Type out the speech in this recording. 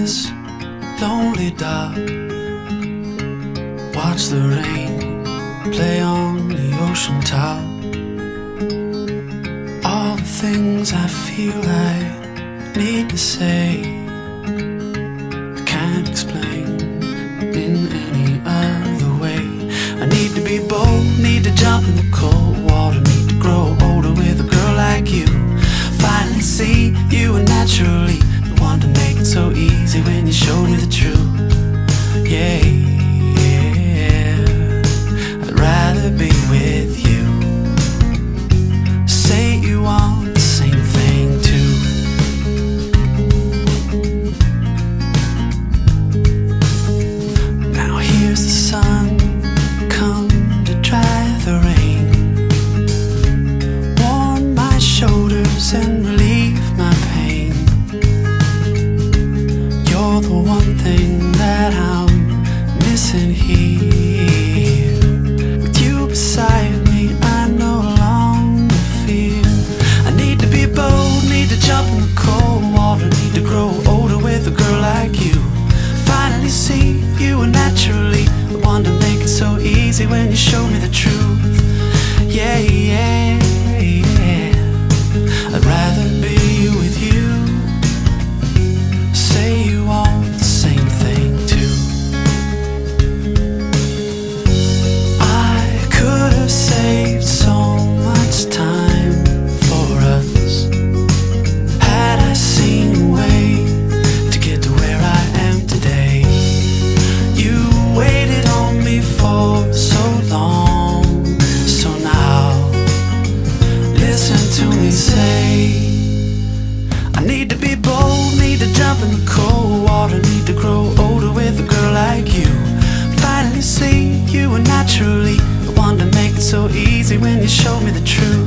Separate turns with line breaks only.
this lonely dock. Watch the rain play on the ocean top. All the things I feel I need to say, I can't explain in any other way. I need to be bold, need to jump in the cold one to make it so easy when you showed me the truth. Yeah, yeah. The one thing that I'm missing here. With you beside me, I no longer fear. I need to be bold, need to jump in the cold water, need to grow older with a girl like you. Finally see you were naturally the one to make it so easy when you show me the truth. Listen to me say. I need to be bold, need to jump in the cold water, need to grow older with a girl like you. Finally see you were naturally the one to make it so easy when you showed me the truth.